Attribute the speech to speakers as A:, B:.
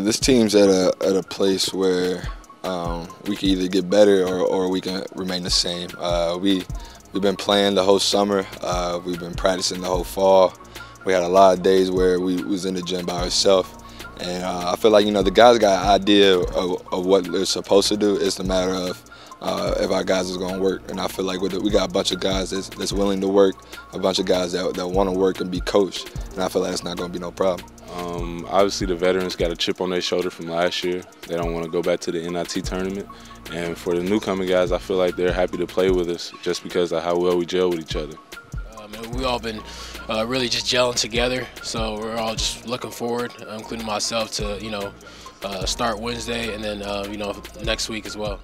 A: This team's at a at a place where um, we can either get better or, or we can remain the same. Uh, we we've been playing the whole summer. Uh, we've been practicing the whole fall. We had a lot of days where we was in the gym by ourselves, and uh, I feel like you know the guys got an idea of, of what they're supposed to do. It's a matter of uh, if our guys is going to work. And I feel like we got a bunch of guys that's, that's willing to work, a bunch of guys that, that want to work and be coached. And I feel like it's not going to be no problem.
B: Um, obviously, the veterans got a chip on their shoulder from last year. They don't want to go back to the NIT tournament. And for the newcomer guys, I feel like they're happy to play with us just because of how well we gel with each other.
C: Um, we all been uh, really just gelling together, so we're all just looking forward, including myself, to you know uh, start Wednesday and then uh, you know next week as well.